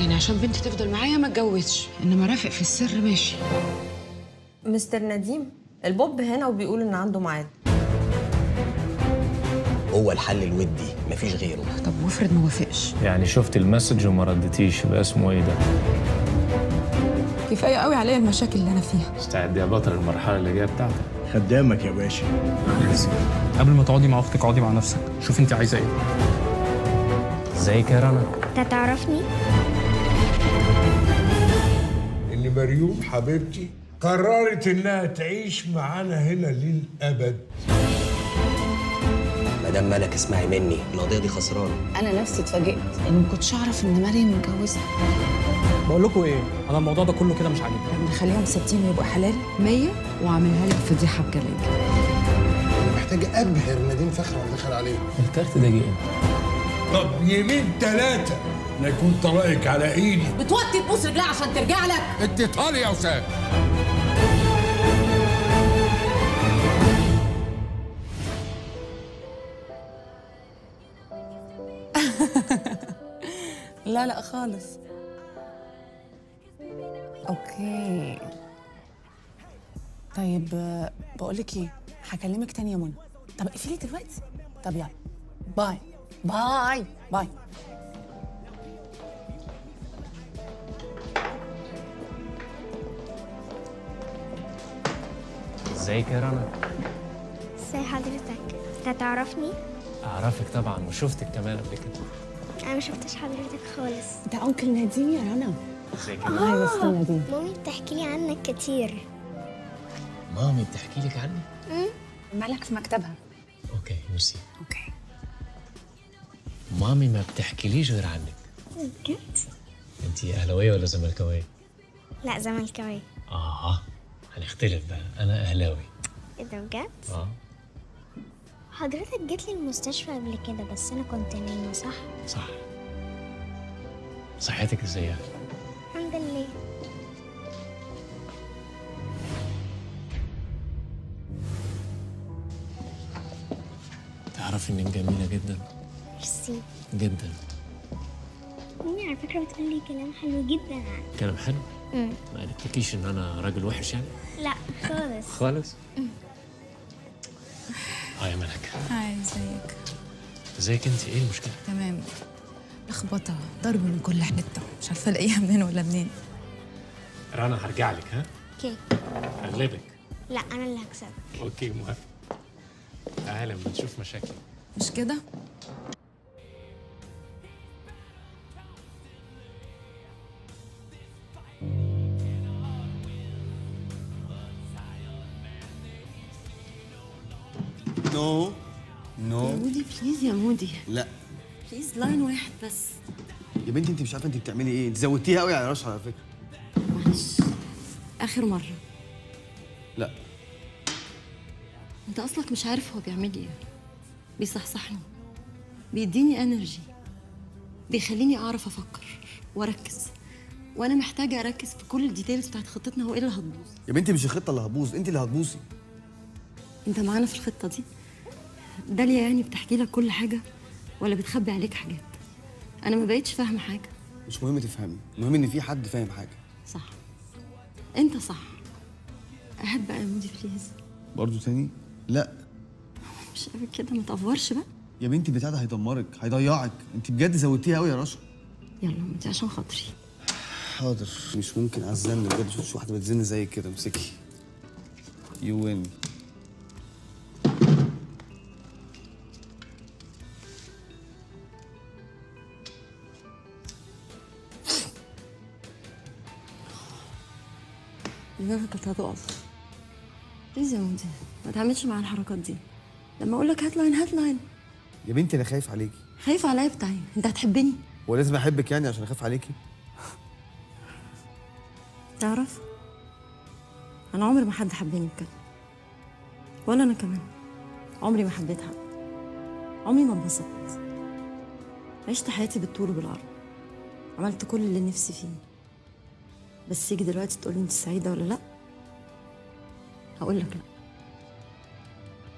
يعني عشان بنتي تفضل معايا ما اتجوزش إنما رافق في السر ماشي. مستر نديم البوب هنا وبيقول إن عنده ميعاد. هو الحل الودي مفيش غيره. طب وافرض ما وافقش؟ يعني شفت المسج وما ردتيش يبقى اسمه إيه ده؟ كفاية قوي عليا المشاكل اللي أنا فيها. استعد يا بطل المرحلة اللي جاية بتاعتك. خدامك يا باشا. قبل ما تقعدي مع أختك اقعدي مع نفسك. شوف أنت عايزة إيه. إزيك يا رنا؟ أنت تعرفني؟ ان مريوم حبيبتي قررت إنها تعيش معانا هنا للأبد. مدام ملك اسمعي مني القضية دي خسرانة. أنا نفسي اتفاجئت إني ما كنتش أعرف إن مريم متجوزة. بقول لكم إيه؟ أنا الموضوع ده كله كده مش عاجبني. نخليهم ستين ويبقوا حلال. مية واعملها لك فضيحه بجلاجل. محتاج أبهر نديم فخر وأنا داخل عليه الكارت ده جه؟ طب يمين ثلاثة لا يكون طلاقك على إيدي. بتوطي تبوس رجلها عشان ترجع لك. انت طالي يا أستاذ. لا لا خالص. أوكي. طيب بقول لك إيه هكلمك تاني يا منى. طب اقفلي دلوقتي. طب يلا. bye. bye. باي. ازيك يا رنا؟ ازي حضرتك؟ أنت تعرفني؟ أعرفك طبعا وشفتك كمان قبل كده. أنا ما شفتش حضرتك خالص. ده uncle نديم يا رنا. ازيك hi mister نديم mommy بتحكي لي عنك كتير. mommy بتحكي لك عني؟ مالك في مكتبها. okay merci okay. mommy ما بتحكيليش غير عنك. بجد؟ انت أهلاوية ولا زملكاوية؟ لا زملكاوي آه. هنختلف بقى. أنا أهلاوي. إيه ده بجد؟ آه. حضرتك جيت لي المستشفى قبل كده بس أنا كنت نايمة صح؟ صح. صحتك إزاي؟ يعني؟ الحمد لله. تعرفي إنك جميلة جدا. ميرسي. جدا. مامي على فكرة بتقول لي كلام حلو جدا. عنك كلام حلو؟ ما قالتلكيش إن أنا راجل وحش يعني؟ لا خالص. خالص؟ آه يا ملك. hi ازيك؟ ازيك انت؟ إيه المشكلة؟ تمام. لخبطة ضرب من كل حتة. مش عارفة الاقيها منين ولا منين. رنا هرجع لك ها؟ okay. اغلبك لا أنا اللي هكسبك. okay موافق. تعالى لما نشوف مشاكل. مش كده؟ يا مودي. لا. please line واحد بس. يا بنتي انت مش عارفة انت بتعملي إيه؟ انت زودتيها قوي على رشا على فكرة. معلش. آخر مرة. لا. انت أصلك مش عارف هو بيعمل إيه. بيصحصحني. بيديني energy بيخليني أعرف أفكر وأركز. وأنا محتاجة أركز في كل ال details بتاعت خطتنا وايه اللي هتبوظ؟ يا بنتي مش الخطة اللي هتبوظ انت اللي هتبوظي. انت معانا في الخطة دي؟ داليا يعني بتحكي لك كل حاجة ولا بتخبي عليك حاجات؟ أنا ما بقتش فاهمة حاجة. مش مهم تفهمي المهم إن في حد فاهم حاجة. صح. أنت صح. أحب بقى يا مودي please برضه تاني؟ لا. مش قوي كده ما تأفورش بقى. يا بنتي البتاع ده هيدمرك هيضيعك. أنت بجد زودتيها قوي يا رشا. يلا مودي عشان خاطري. حاضر. مش ممكن أعزلني بجد شفتش واحدة بتزن زي كده امسكي. you win دماغك كانت هتقف. please يا مودي ما تعملش معايا الحركات دي. لما أقول لك هات line هات line يا بنتي أنا خايف عليكي. خايف عليا بتاعي. أنت هتحبني؟ هو لازم أحبك يعني عشان أخاف عليكي؟ تعرف؟ أنا عمري ما حد حبني بجد. ولا أنا كمان. عمري ما حبيت حد عمري ما اتبسطت عشت حياتي بالطول وبالعرض. عملت كل اللي نفسي فيه. بس تيجي دلوقتي تقولي انت سعيدة ولا لأ؟ هقول لك لأ.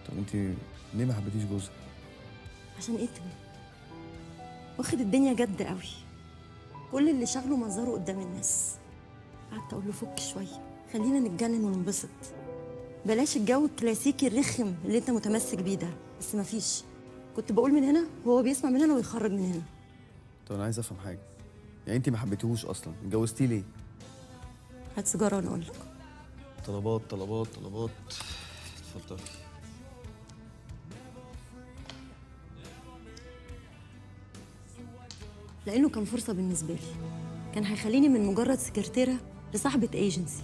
طب انت ليه ما حبيتيش جوزك؟ عشان إيه تاني؟ واخد الدنيا جد قوي. كل اللي شغله منظره قدام الناس. قعدت أقول له فك شوية. خلينا نتجنن وننبسط. بلاش الجو الكلاسيكي الرخم اللي انت متمسك بيه ده. بس مفيش. كنت بقول من هنا وهو بيسمع من هنا ويخرج من هنا. طب أنا عايز أفهم حاجة. يعني انت ما حبيتهوش أصلا؟ اتجوزتيه ليه؟ هات سيجاره وأنا أقول لك. طلبات طلبات طلبات. اتفضلي لأنه كان فرصة بالنسبة لي. كان هيخليني من مجرد سكرتيرة لصاحبة ايجنسي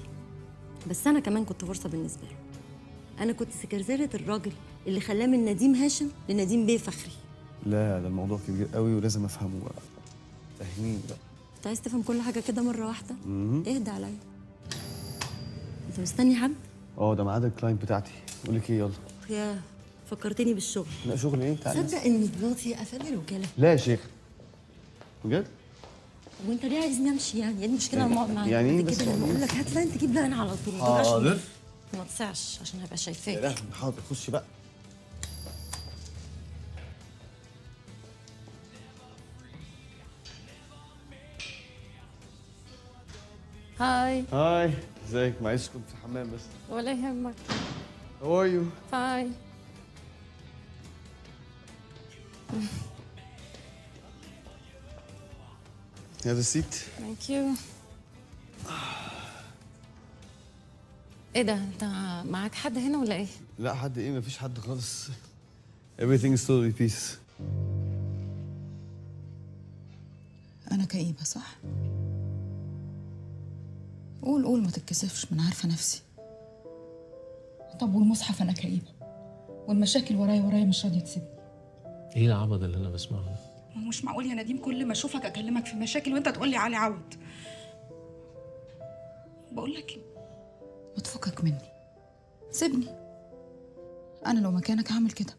بس أنا كمان كنت فرصة بالنسبة له. أنا كنت سكرتيرة الراجل اللي خلاه من نديم هاشم لنديم بيه فخري. لا ده الموضوع كبير قوي ولازم أفهمه بقى. فاهمين بقى. انت عايز تفهم كل حاجة كده مرة واحدة. اهدى عليا. انت مستني حد. آه ده ميعاد ال client بتاعتي. بقول لك إيه يلا. يا فكرتني بالشغل. لا شغل إيه؟ تعالى تصدق اني مراتي قفل الوكالة؟ لا يا شيخ. بجد؟ وانت ليه عايزني امشي يعني؟ إيه المشكلة؟ لما اقعد معاك يعني إيه بس كده يعني أقول لك هات line تجيب line على طول. حاضر. ما تصعش عشان هبقى يا شايفاك لهوي حاضر. خش بقى. hi. hi. ازيك؟ معلش كنت في الحمام بس. ولا يهمك. how are you hi have a seat thank you إيه ده؟ انت معاك حد هنا ولا إيه؟ لا حد إيه؟ مفيش حد خالص. Everything is totally peace. أنا كئيبة صح؟ قول قول ما تتكسفش ما أنا عارفة نفسي. طب والمصحف أنا كئيبة. والمشاكل ورايا ورايا مش راضية تسيبني. إيه العبط اللي أنا بسمعه ده؟ ما هو مش معقول يا نديم كل ما أشوفك أكلمك في مشاكل وأنت تقول لي علي عوض. بقول لك ما تفكك مني. سيبني. أنا لو مكانك هعمل كده.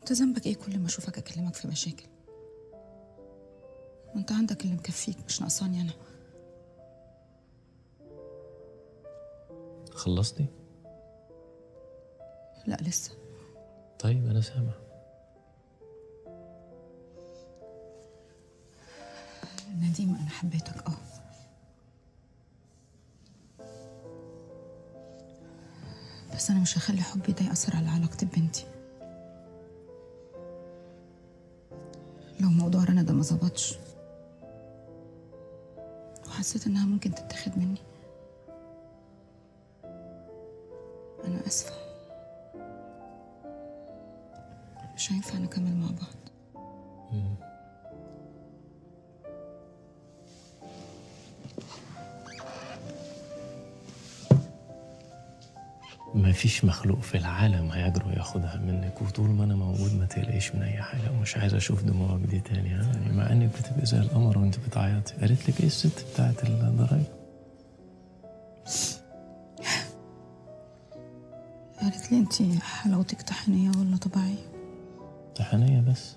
أنت ذنبك إيه كل ما أشوفك أكلمك في مشاكل؟ ما انت عندك اللي مكفيك مش ناقصاني أنا. خلصتي؟ لا لسه. طيب أنا سامع. نديم أنا حبيتك آه. بس أنا مش هخلي حبي ده يأثر على علاقتي ببنتي لو موضوع رنا ده ما ظبطش. وحسيت إنها ممكن تتاخد مني. أنا آسفة. مش هينفع نكمل مع بعض. ما فيش مخلوق في العالم هيجرؤ ياخدها منك وطول ما أنا موجود ما تقلقيش من أي حاجة ومش عايز أشوف دموعك دي تاني يعني مع إنك بتبقي زي القمر وأنت بتعيطي. قالت لك إيه الست بتاعت الضرايب؟ قالت لي أنتي حلاوتك طحينية ولا طبيعية. طحنيه بس؟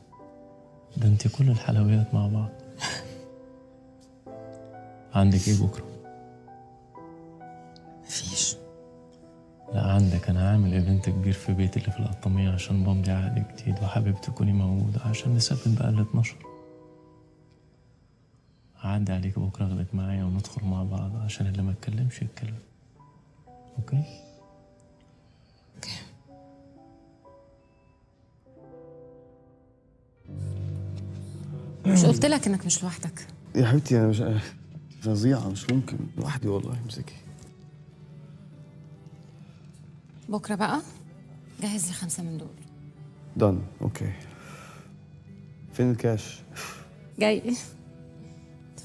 ده انت كل الحلويات مع بعض. عندك إيه بكرة؟ عندك أنا عامل ايفنت كبير في بيتي اللي في القطامية عشان بمضي عقد جديد وحابب تكوني موجودة عشان نثبت بقى ال 12 هعدي عليك بكرة أخدك معايا وندخل مع بعض عشان اللي ما اتكلمش يتكلم. okay؟ مش قلت لك إنك مش لوحدك. يا حبيبتي أنا مش فظيعة مش ممكن لوحدي والله امسكي. بكرة بقى؟ جهز لي خمسة من دول. done okay فين الكاش جاي.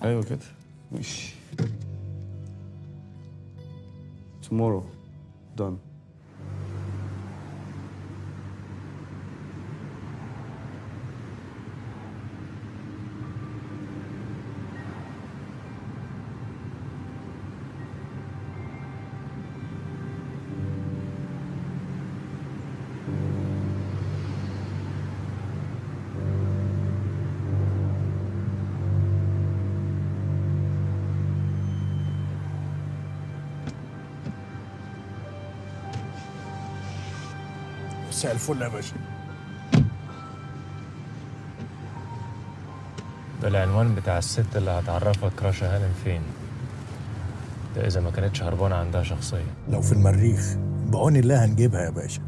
أيوه كده. ماشي. Tomorrow. Done. مساء الفل يا باشا. ده العنوان بتاع الست اللي هتعرفك رشا هانم فين. ده إذا ما كانتش هربانة عندها شخصية لو في المريخ بعون الله هنجيبها يا باشا.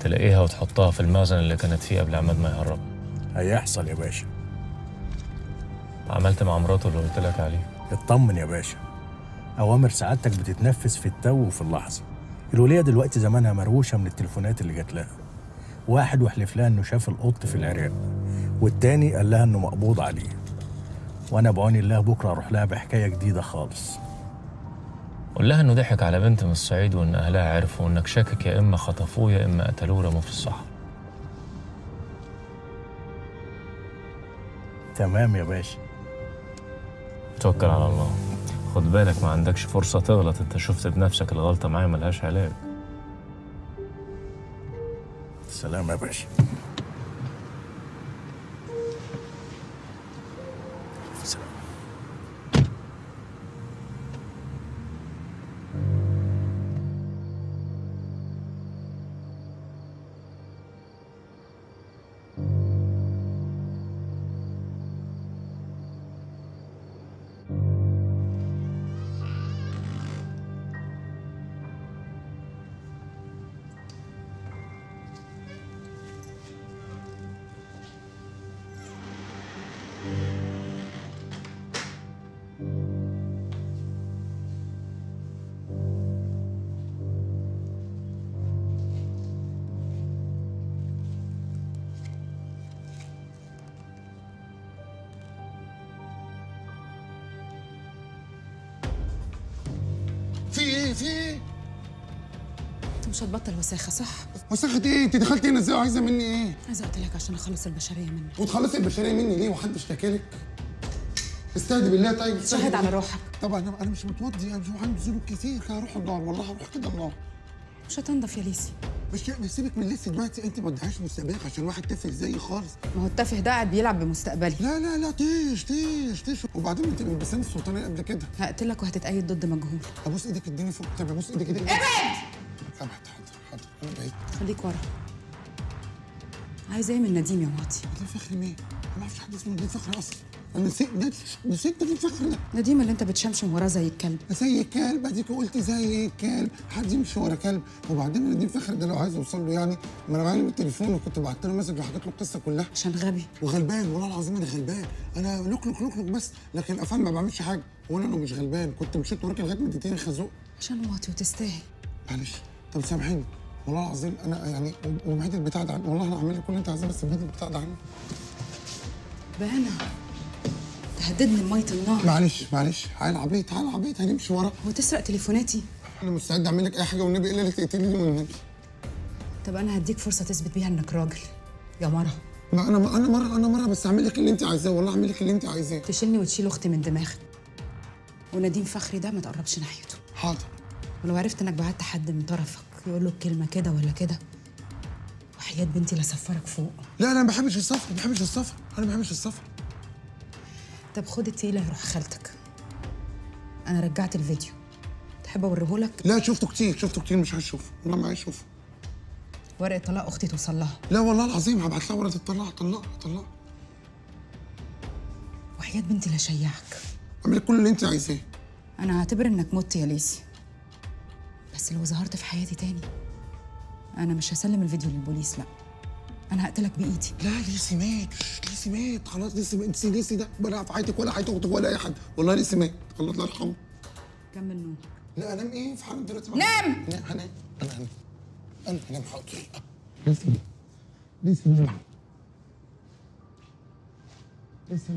تلاقيها وتحطها في المخزن اللي كانت فيه قبل عماد ما يهرب. هيحصل يا باشا. عملت مع مراته اللي قلت لك عليه. اطمن يا باشا. أوامر سعادتك بتتنفذ في التو وفي اللحظة. الولية دلوقتي زمانها مروشة من التليفونات اللي جات لها. واحد وحلف لها إنه شاف القط في العراق والتاني قال لها إنه مقبوض عليه. وأنا بعون الله بكرة أروح لها بحكاية جديدة خالص. قول لها إنه ضحك على بنت من الصعيد وإن أهلها عرفوا إنك شاكك يا إما خطفوه يا إما قتلوه رموه في الصحراء. تمام يا باشا. توكل على الله. خد بالك ما عندكش فرصة تغلط. انت شفت بنفسك الغلطة معايا ملهاش علاج. سلام يا باشا. في في إيه انت مش هتبطل وساخه صح؟ وساخة إيه؟ أنت دخلتي هنا إزاي؟ وعايزه مني إيه؟ عايزة قلت لك عشان أخلص البشرية منك. وتخلصي البشرية مني ليه؟ وحد اشتكى لك استهدي بالله طيب. شاهد على. روحك. طبعا أنا أنا مش متوضي أنا مش عندي ذنوب كتير. هروح النار والله هروح كده النار. مش هتنضف يا ليسي. مش مش سيبك من لسه دلوقتي. انت ما اديهاش مستقبلك عشان واحد تافه زيي خالص. ما هو التافه ده قاعد بيلعب بمستقبلي. لا لا لا طيش طيش طيش. وبعدين انت من بسام السلطانيه قبل كده. هقتلك وهتتأيد ضد مجهول. ابوس إيدك اديني فوق. طب ابوس إيدك اديني ابعد! حاضر حاضر حاضر أنا بعيد. خليك ورا. عايزه إيه من نديم يا واطي نديم فخري مين؟ ما أعرفش حد اسمه نديم فخري أصلا. نسيت نسيت ده نديم اللي انت بتشمشم وراه زي الكلب. زي الكلب اديك قلت زي الكلب حد يمشي ورا كلب؟ وبعدين نديم فخري ده لو عايز اوصل له يعني. ما أنا معايا التليفون وكنت بعت له مسج وحكيت له القصة كلها. عشان غبي. وغلبان والله العظيم أنا غلبان. أنا لوك لوك لوك لوك بس. لكن افهم ما بعملش حاجة. وأنا مش غلبان كنت مشيت وراك لغاية ما اديتني خازوق عشان واطي وتستاهل. معلش. طب سامحيني. والله العظيم أنا يعني ومهدي البتاع ده والله أنا هعمل لك كل اللي أنت عايزاه بس مهدي البتاع ده عني بانا تهددني بميه النار معلش معلش. تعالى عبيط تعالى عبيط هنمشي ورا. وتسرق تليفوناتي؟ أنا مستعد أعمل لك أي حاجة والنبي إلا إنك تقتلني والنبي طب أنا هديك فرصة تثبت بيها إنك راجل. يا مرة. ما أنا أنا مرة أنا مرة بس أعمل لك اللي أنت عايزاه والله أعمل لك اللي أنت عايزاه. تشيلني وتشيل أختي من دماغك ونديم فخري ده ما تقربش ناحيته. حاضر. ولو عرفت إنك بعت حد من طرفك يقول له كلمة كده ولا كده وحياة بنتي لسفرك فوق. لا لا ما بحبش السفر ما بحبش السفر أنا ما بحبش السفر. طب خد التقيله يروح خالتك. أنا رجعت الفيديو. تحب اوريهولك لا شفته كتير شفته كتير مش هشوفه والله ما عايز اشوفه ورقة طلاق أختي توصل لها. لا والله العظيم هبعت لها ورقة الطلاق. طلاق طلاق. وحياة بنتي لا شيعك. اعمل لك كل اللي انت عايزاه. أنا هعتبر إنك مت يا ليسي. بس لو ظهرت في حياتي تاني أنا مش هسلم الفيديو للبوليس لا. أنا هقتلك بإيدي. لا ليسي مات. ليسي مات. خلاص ليسي مات. انت ليسي ده. ولا في حياتك ولا حياة أختك ولا أي حد. والله ليسي مات. الله الله يرحمه كمل نوم لا أنام. إيه؟ في حالة دلوقتي. نام! لا هنام. أنا هنام. أنا هنام حاضر. ليسي ليسي مات. ليسي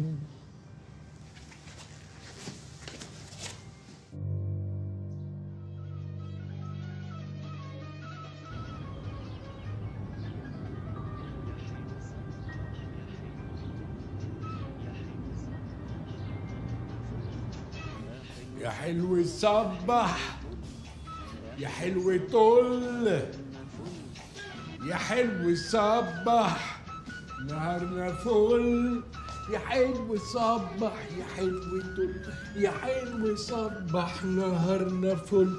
حلو صبح يا حلو طل يا حلو صبح نهارنا فل يا حلو صبح يا حلو طل يا حلو صبح نهارنا فل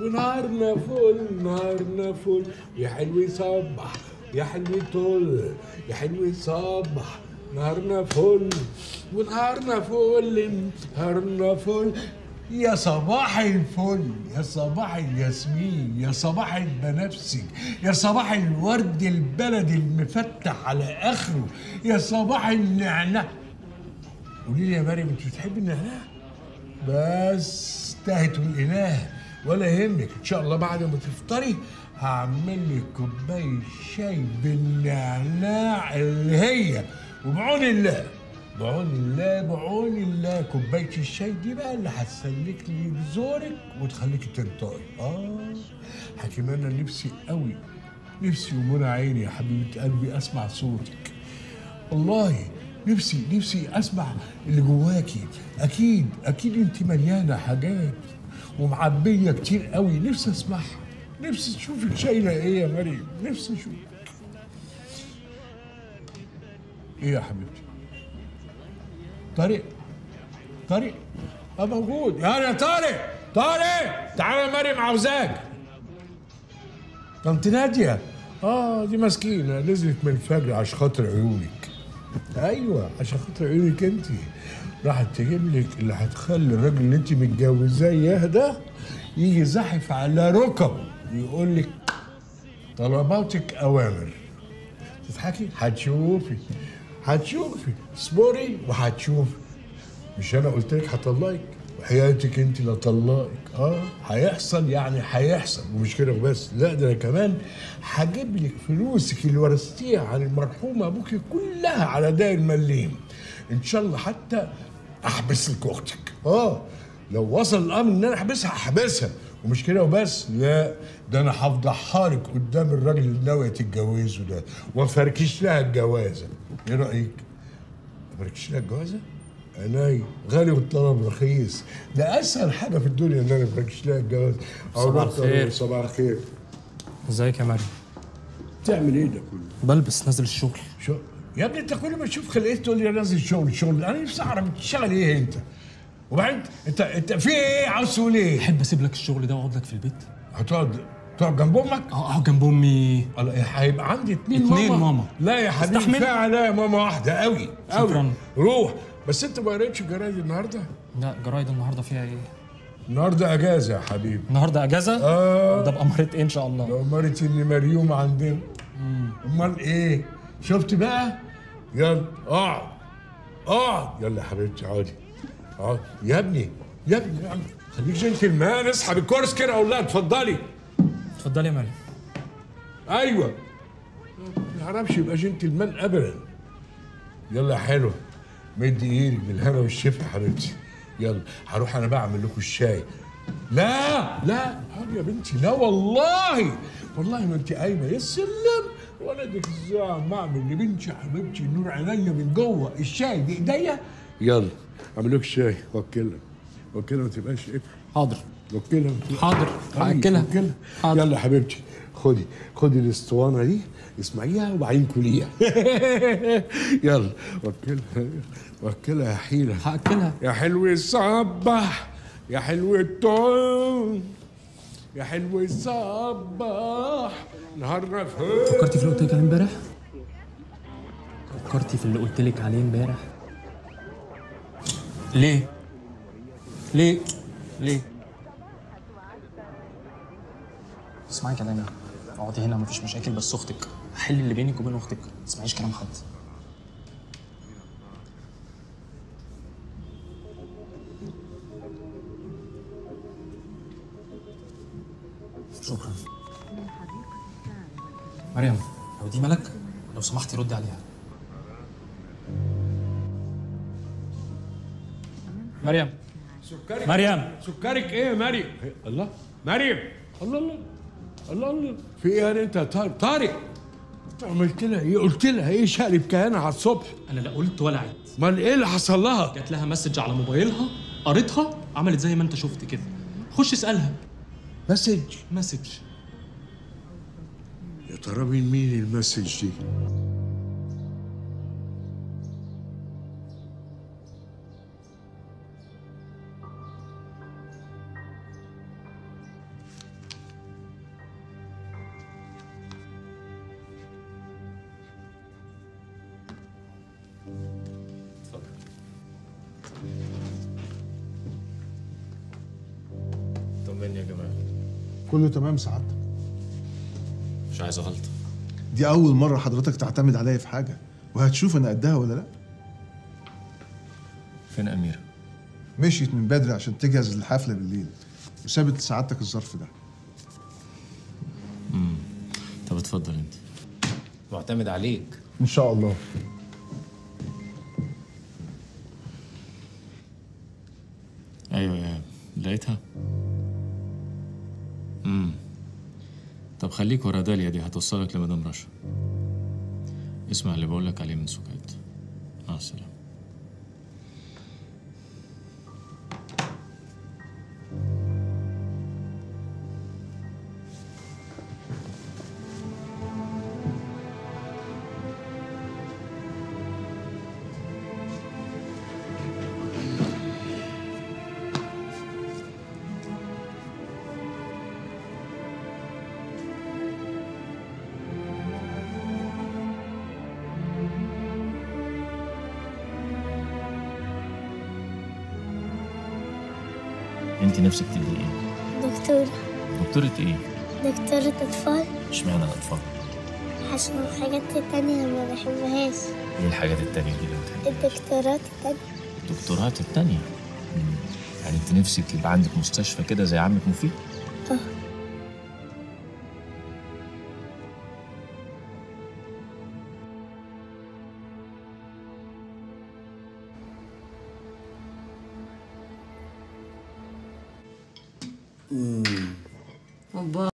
ونهارنا فل نهارنا فل يا حلو صبح يا حلو طل يا حلو صبح نهارنا فل ونهارنا فل نهارنا فل يا صباح الفل يا صباح الياسمين يا صباح البنفسج يا صباح الورد البلدي المفتح على آخره يا صباح النعناع. قولي لي يا مريم انت بتحبي النعناع؟ بس تهت الإله ولا يهمك. إن شاء الله بعد ما تفطري هعمل لك كوباية شاي بالنعناع اللي هي. وبعون الله. بعون الله بعون الله. كوباية الشاي دي بقى اللي هتسلك لي بزورك وتخليكي تنطقي. آه. حكيم أنا نفسي قوي نفسي ومنى عيني يا حبيبة قلبي أسمع صوتك. والله نفسي نفسي أسمع اللي جواكي. أكيد أكيد أنت مليانة حاجات ومعبية كتير قوي. نفسي أسمعها. نفسي اشوفك شايله إيه يا مريم؟ نفسي أشوفك. إيه يا حبيبتي؟ طارق طارق آه موجود. يا يا طارق طارق تعالى يا مريم عاوزاك. طنط ناديه آه دي مسكينة نزلت من الفجر عشان خاطر عيونك. أيوه عشان خاطر عيونك أنت. راحت تجيب لك اللي هتخلي الراجل اللي أنت متجوزاه يهدى يجي زحف على ركب يقول لك طلباتك أوامر. تضحكي؟ هتشوفي. هتشوفي اصبري وهتشوفي مش أنا قلت لك هطلقك؟ وحياتك أنت لا طلقك آه هيحصل يعني هيحصل. ومش كده وبس لا ده أنا كمان هجيب لك فلوسك اللي ورثتيها عن المرحوم أبوكي كلها على داي المليم. إن شاء الله حتى أحبس لك أختك. آه لو وصل الأمر إن أنا أحبسها أحبسها. ومش كده وبس. لا ده أنا هفضحها لك قدام الراجل اللي ناويه تتجوزه ده. وافركش لها الجوازة. إيه رأيك؟ افركش لها الجوازة؟ عيني غالي والطلب رخيص. ده أسهل حاجة في الدنيا إن أنا افركش لها الجواز صباح الخير. صباح الخير. إزيك يا مريم؟ تعمل إيه ده كله؟ بلبس نازل الشغل. شو؟ يا ابني أنت كل ما تشوف خلقتي تقول لي أنا نازل شغل شغل. أنا نفسي أعرف بتشتغل إيه أنت؟ وبعدين انت انت في إيه عاوز تقول إيه؟ احب اسيب لك الشغل ده واقعد لك في البيت هتقعد تقعد جنب أمك؟ آه اقعد جنب أمي الله هيبقى عندي اتنين, اتنين ماما. ماما. لا يا حبيبي. كفايه عليا ماما واحدة قوي قوي شكراً. روح بس انت ما قريتش الجرايد النهارده؟ لا جرايد النهارده فيها إيه؟ النهارده أجازة يا حبيبي النهارده أجازة؟ آه ده بأمارة إيه إن شاء الله؟ بأمارة ان مريوم عندنا أمال إيه؟ شفت بقى؟ يلا اقعد اقعد يلا يا حبيبتي اقعدي اقعد يا ابني يا ابني يا ابني خليك جنتلمان أسحب الكورس كده أقول لها اتفضلي. اتفضلي يا مريم أيوه. ما يعرفش يبقى جنتلمان ابدا. يلا يا حلوة مدي إيدك بالهنا والشفا يا حبيبتي. يلا هروح أنا بقى أعمل لكم الشاي. لا لا يا بنتي. لا والله والله ما انت قايمة. يا سلام وأنا ديك الساعة ما اعمل لبنتي حبيبتي نور عينيا من جوه. الشاي بإيديا؟ يلا. اعمل لك الشاي وكلها. وكلها ما تبقاش إيه. حاضر. وكلها. حاضر. طيب، هاكلها وكلها. يلا يا حبيبتي خدي خدي الاسطوانة دي اسمعيها وبعدين كليها. يلا. وكلها وكلها يا حيلة. هأكلها. يا حلو الصبح يا حلو الطول يا حلو الصبح نهارنا فكرتي في اللي قلت لك عليه امبارح؟ فكرتي في اللي قلت لك عليه امبارح؟ ليه؟ ليه؟ ليه؟ اسمعي كلامي. اقعدي هنا مفيش مشاكل بس أختك. حل اللي بينك وبين أختك. ما تسمعيش كلام حد. شكرا. مريم لو دي ملك لو سمحتي ردي عليها. مريم. سكرك مريم. سكرك إيه يا مريم؟ الله. مريم. الله الله الله الله. في إيه يعني أنت؟ يا طارق. طارق انت عملت لها إيه؟ قلت لها إيه؟ شقلب كهانة على الصبح. أنا لا قلت ولا عدت امال إيه اللي حصل لها؟ جات لها مسج على موبايلها قريتها عملت زي ما أنت شفت كده. خش اسألها. message؟ message. يا ترى مين مين ال message دي؟ كله تمام سعادتك. مش عايز غلطه دي أول مرة حضرتك تعتمد عليا في حاجة وهتشوف أنا قدها ولا لأ؟ فين أميرة؟ مشيت من بدري عشان تجهز للحفله بالليل وسابت لسعادتك الظرف ده. امم طب اتفضل أنت. معتمد عليك. إن شاء الله. ورا داليا دي هتوصلك لمدام رشا. اسمع اللي بقولك عليه من سكات. مع السلامة. دكتورة إيه؟ دكتورة أطفال. إشمعنى الأطفال؟ عشان الحاجات التانية اللي ما بحبهاش. إيه الحاجات التانية دي اللي بتحبها الدكتورات التانية. الدكتورات التانية؟ مم. يعني أنت نفسك يبقى عندك مستشفى كده زي عمك مفيد؟ أه. ಒಬ್ಬ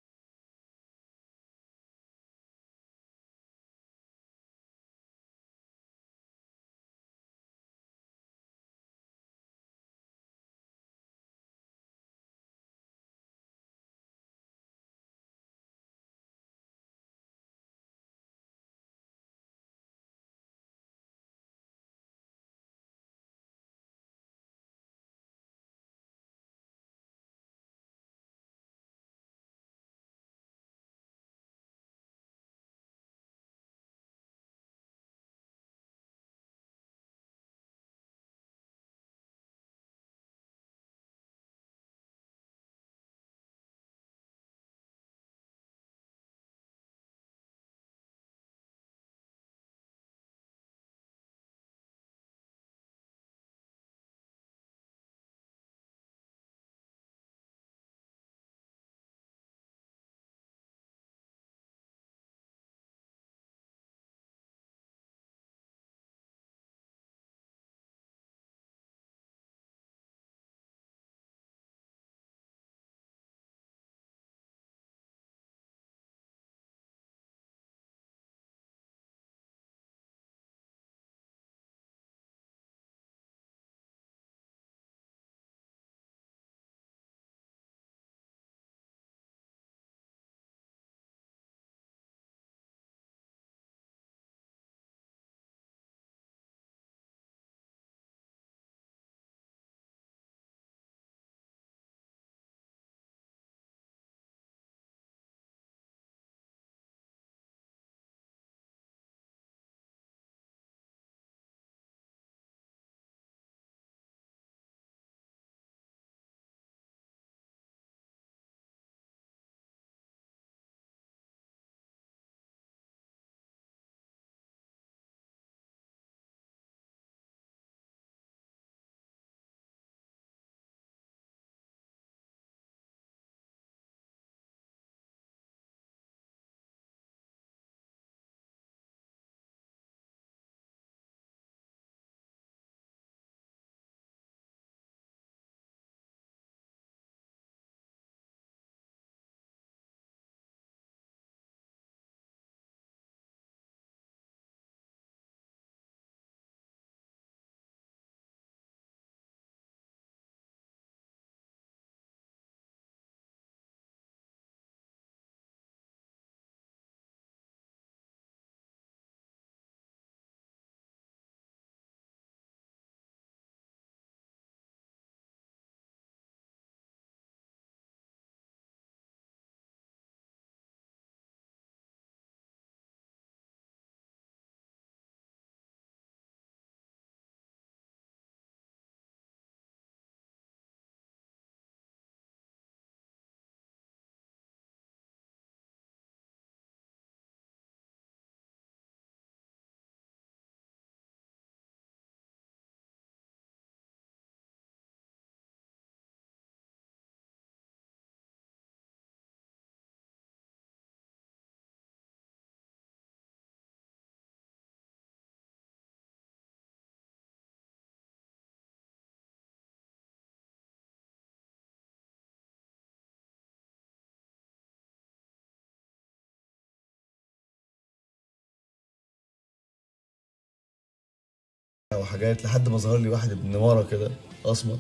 وحاجات لحد ما ظهر لي واحد ابن نمارة كده اسمر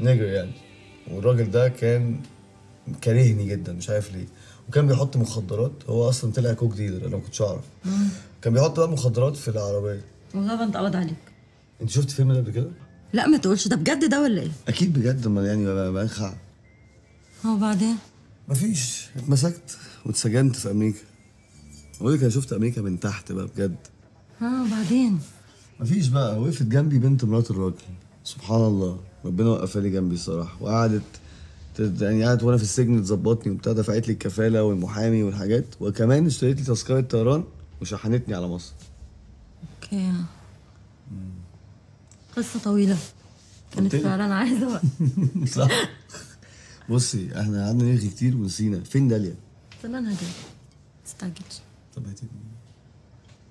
نجر يعني. والراجل ده كان كارهني جدا مش عارف ليه. وكان بيحط مخدرات. هو أصلا طلع coke dealer أنا ما كنتش أعرف. كان بيحط بقى مخدرات في العربية. والله اتقبض عليك. أنت شفت فيلم ده قبل كده؟ لا ما تقولش. ده بجد ده ولا إيه؟ أكيد بجد ما يعني بقى- بقى خع هو بعدين؟ مفيش. اتمسكت واتسجنت في أمريكا. بقول لك أنا شفت أمريكا من تحت بقى بجد. ها وبعدين؟ مفيش بقى. وقفت جنبي بنت مرات الراجل. سبحان الله. ربنا وقفها لي جنبي الصراحة. وقعدت يعني قعدت وأنا في السجن تظبطني وبتاع دفعت لي الكفالة والمحامي والحاجات. وكمان اشتريت لي تذكرة طيران وشحنتني على مصر. أوكي. قصة طويلة. كانت. فعلا عايزة وقت. صح. بصي إحنا قعدنا نرغي كتير ونسينا. فين داليا؟ زمانها جاية تستعجلش طب هاتي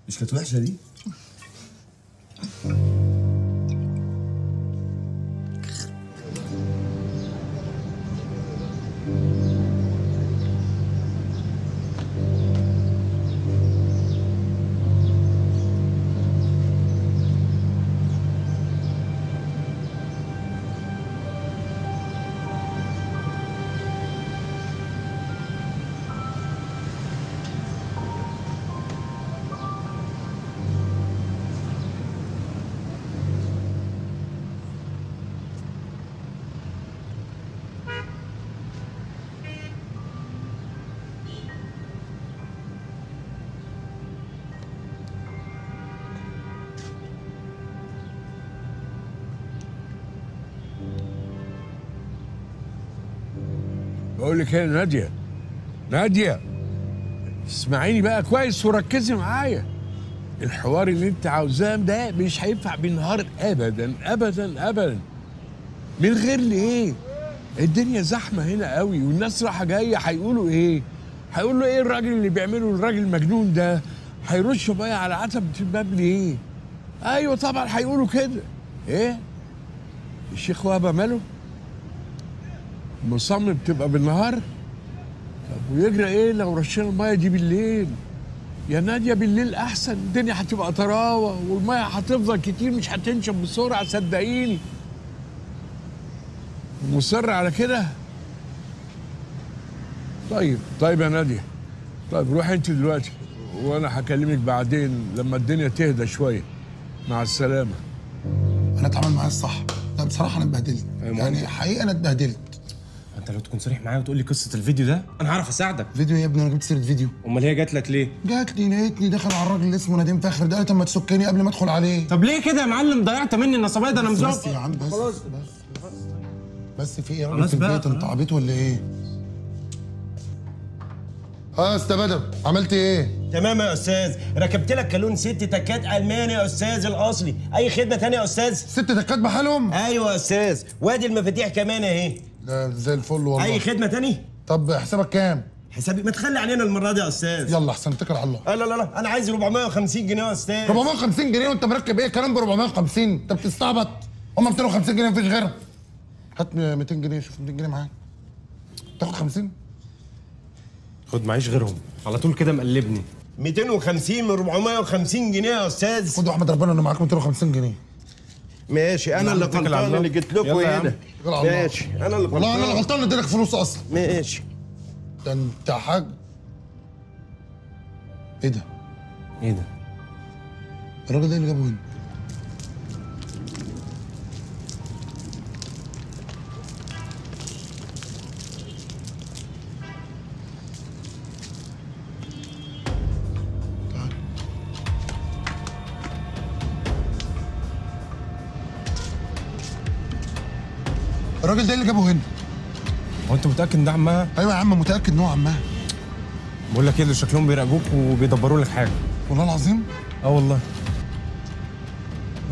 مش كانت وحشة دي؟ لك يا ناديه ناديه اسمعيني بقى كويس وركزي معايا. الحوار اللي انت عاوزاه ده مش هينفع بالنهار ابدا ابدا ابدا. من غير ليه الدنيا زحمة هنا قوي والناس رايحة جاية هيقولوا إيه؟ هيقولوا إيه الراجل اللي بيعمله الراجل المجنون ده؟ هيرشوا بقى على عتبة الباب ليه؟ أيوه طبعا هيقولوا كده. إيه؟ الشيخ وهبة ماله؟ مصمم تبقى بالنهار. طب ويجرى إيه لو رشينا الميه دي بالليل يا نادية بالليل أحسن. الدنيا هتبقى طراوة والميه هتفضل كتير مش هتنشف بسرعة صدقيني. مصر على كده؟ طيب طيب يا نادية. طيب روح انت دلوقتي وأنا هكلمك بعدين لما الدنيا تهدى شوية. مع السلامة. أنا اتعامل معايا الصح لا بصراحة أنا اتبهدلت. يعني حقيقة أنا اتبهدلت. انت لو تكون صريح معايا وتقول لي قصة الفيديو ده أنا هعرف أساعدك. فيديو يا ابني؟ أنا جبت سيرة فيديو. أمال هي جات لك ليه؟ جات لي لقيتني داخل على الراجل اللي اسمه نديم فخر ده قالت اما تسكني قبل ما أدخل عليه. طب ليه كده يا معلم؟ ضيعت مني النصابية ده أنا بس مزوق بس يا عم بس خلاص. بس بس في إيه؟ يا راجل في البيت أنت عبيط ولا إيه؟ آه يا أستاذ بدر عملت إيه؟ تمام يا أستاذ. ركبت لك كالون ست تكات ألماني يا أستاذ الأصلي. أي خدمة تانية يا أستاذ؟ ست تكات بحالهم؟ أيوه يا أستاذ. وادي المفاتيح كمان أهي. ده زي الفل والله. أي خدمة تاني؟ طب حسابك كام؟ حسابي ما تخلي علينا المرة دي يا أستاذ. يلا أحسن اتكل على الله. لا لا لا أنا عايز 450 جنيه يا أستاذ. 450 جنيه وأنت مركب إيه كلام ب 450 أنت بتستعبط. هم 250 جنيه مفيش غيرها؟ هات 200 جنيه شوف 200 جنيه معاك. تاخد 50 خد معيش غيرهم. على طول كده مقلبني. 250 من 450 جنيه يا أستاذ. خد واحمد ربنا إنه معاك 250 جنيه. ماشي أنا اللي غلطان. اللي جيت لكم. هنا. ماشي أنا اللي والله أنا اللي غلطان أديلك فلوس أصلا ماشي ده أنت حاج إيه ده؟ إيه ده؟ الراجل ده اللي جابه هنا الراجل ده اللي جابه هنا. هو انت متأكد ان ده عمها؟ أيوه يا عم متأكد إن هو عمها. بقول لك إيه اللي شكلهم بيراقبوك وبيدبروا لك حاجة. والله العظيم؟ آه والله.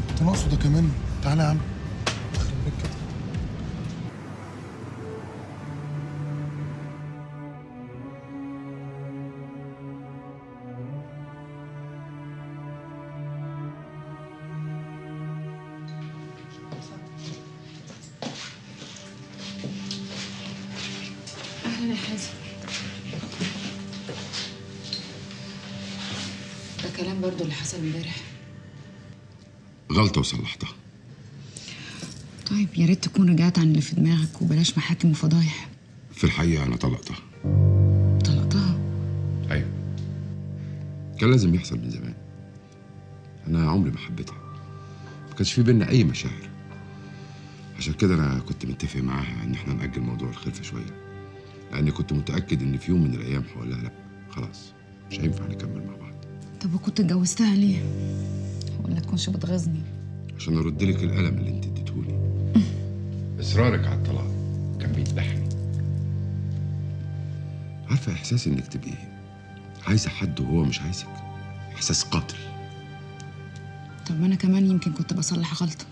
كنت ناقصه ده كمان؟ تعالى يا عم. برضو اللي حصل امبارح. غلطة وصلحتها. طيب يا ريت تكون رجعت عن اللي في دماغك وبلاش محاكم وفضايح. في الحقيقة أنا طلقتها. طلقتها؟ أيوه. كان لازم يحصل من زمان. أنا عمري ما حبيتها. ما كانش في بينا أي مشاعر. عشان كده أنا كنت متفق معاها إن إحنا نأجل موضوع الخلفة شوية. لأني كنت متأكد إن في يوم من الأيام هقول لها لأ خلاص مش هينفع نكمل مع بعض. طب وكنت اتجوزتها ليه؟ ولا تكونش بتغيظني؟ عشان أرد لك الألم اللي أنت اديتهولي. إصرارك على الطلاق كان بيذبحني. عارفة إحساس إنك تبقي عايزة حد وهو مش عايزك؟ إحساس قاتل. طب ما أنا كمان يمكن كنت بصلح غلطة.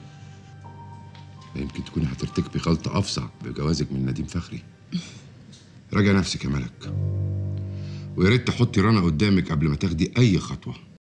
يمكن تكوني هترتكبي غلطة أفظع بجوازك من نديم فخري. راجع نفسك يا ملك. ويا ريت تحطي رنا قدامك قبل ما تاخدي أي خطوة.